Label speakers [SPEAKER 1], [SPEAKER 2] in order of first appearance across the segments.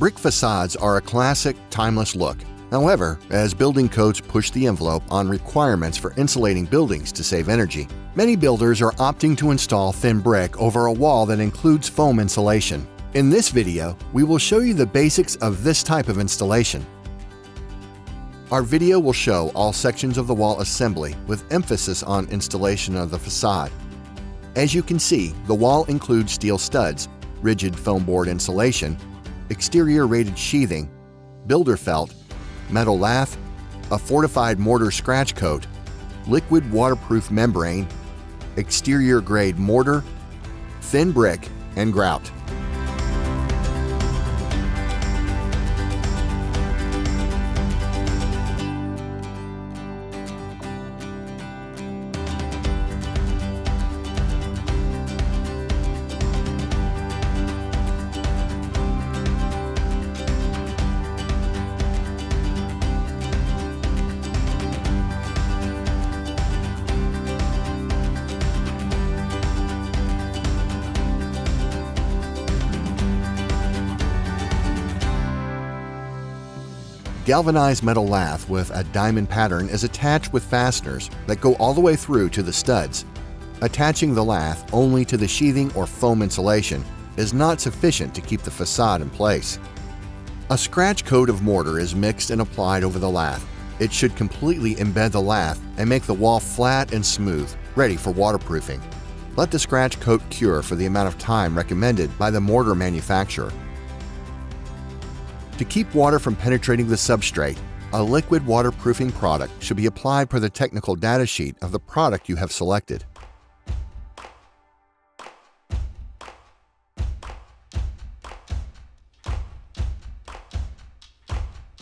[SPEAKER 1] Brick facades are a classic, timeless look. However, as building codes push the envelope on requirements for insulating buildings to save energy, many builders are opting to install thin brick over a wall that includes foam insulation. In this video, we will show you the basics of this type of installation. Our video will show all sections of the wall assembly with emphasis on installation of the facade. As you can see, the wall includes steel studs, rigid foam board insulation, exterior rated sheathing, builder felt, metal lath, a fortified mortar scratch coat, liquid waterproof membrane, exterior grade mortar, thin brick, and grout. Galvanized metal lath with a diamond pattern is attached with fasteners that go all the way through to the studs. Attaching the lath only to the sheathing or foam insulation is not sufficient to keep the facade in place. A scratch coat of mortar is mixed and applied over the lath. It should completely embed the lath and make the wall flat and smooth, ready for waterproofing. Let the scratch coat cure for the amount of time recommended by the mortar manufacturer. To keep water from penetrating the substrate, a liquid waterproofing product should be applied per the technical data sheet of the product you have selected.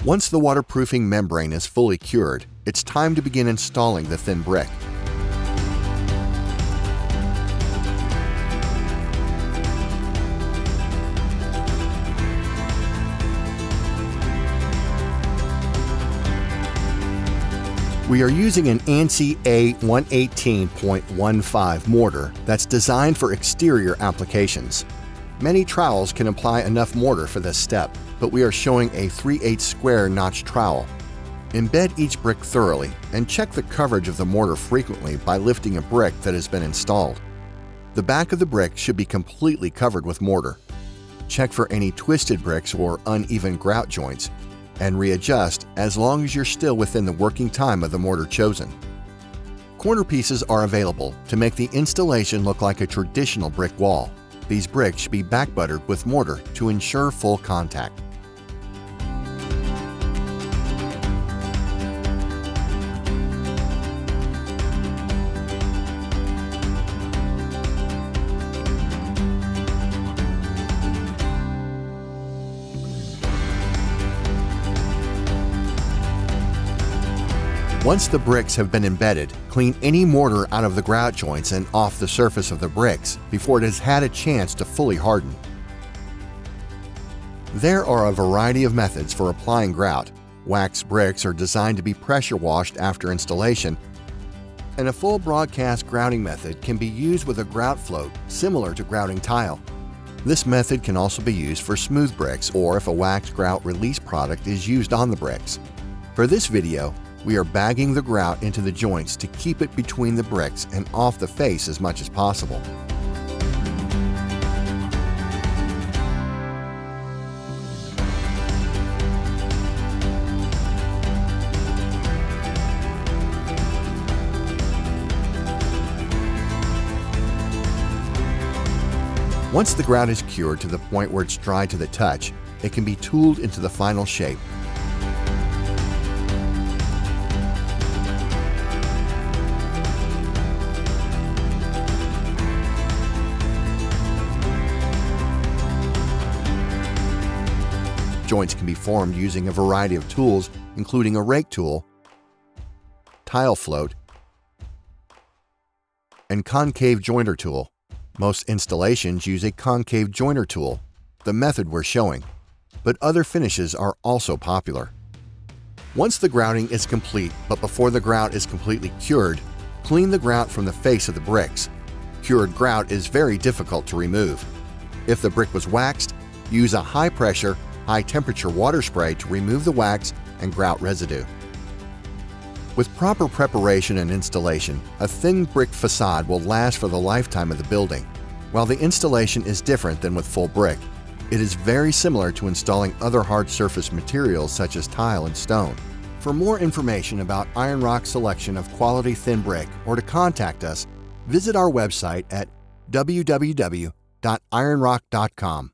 [SPEAKER 1] Once the waterproofing membrane is fully cured, it's time to begin installing the thin brick. We are using an ANSI A118.15 mortar that's designed for exterior applications. Many trowels can apply enough mortar for this step, but we are showing a 3 8 square notch trowel. Embed each brick thoroughly and check the coverage of the mortar frequently by lifting a brick that has been installed. The back of the brick should be completely covered with mortar. Check for any twisted bricks or uneven grout joints and readjust as long as you're still within the working time of the mortar chosen. Corner pieces are available to make the installation look like a traditional brick wall. These bricks should be back buttered with mortar to ensure full contact. Once the bricks have been embedded, clean any mortar out of the grout joints and off the surface of the bricks before it has had a chance to fully harden. There are a variety of methods for applying grout. Wax bricks are designed to be pressure washed after installation, and a full broadcast grouting method can be used with a grout float similar to grouting tile. This method can also be used for smooth bricks or if a wax grout release product is used on the bricks. For this video, we are bagging the grout into the joints to keep it between the bricks and off the face as much as possible. Once the grout is cured to the point where it's dry to the touch, it can be tooled into the final shape Joints can be formed using a variety of tools, including a rake tool, tile float, and concave joiner tool. Most installations use a concave joiner tool, the method we're showing, but other finishes are also popular. Once the grouting is complete, but before the grout is completely cured, clean the grout from the face of the bricks. Cured grout is very difficult to remove. If the brick was waxed, use a high-pressure high temperature water spray to remove the wax and grout residue. With proper preparation and installation, a thin brick facade will last for the lifetime of the building. While the installation is different than with full brick, it is very similar to installing other hard surface materials such as tile and stone. For more information about Ironrock's selection of quality thin brick or to contact us, visit our website at www.ironrock.com.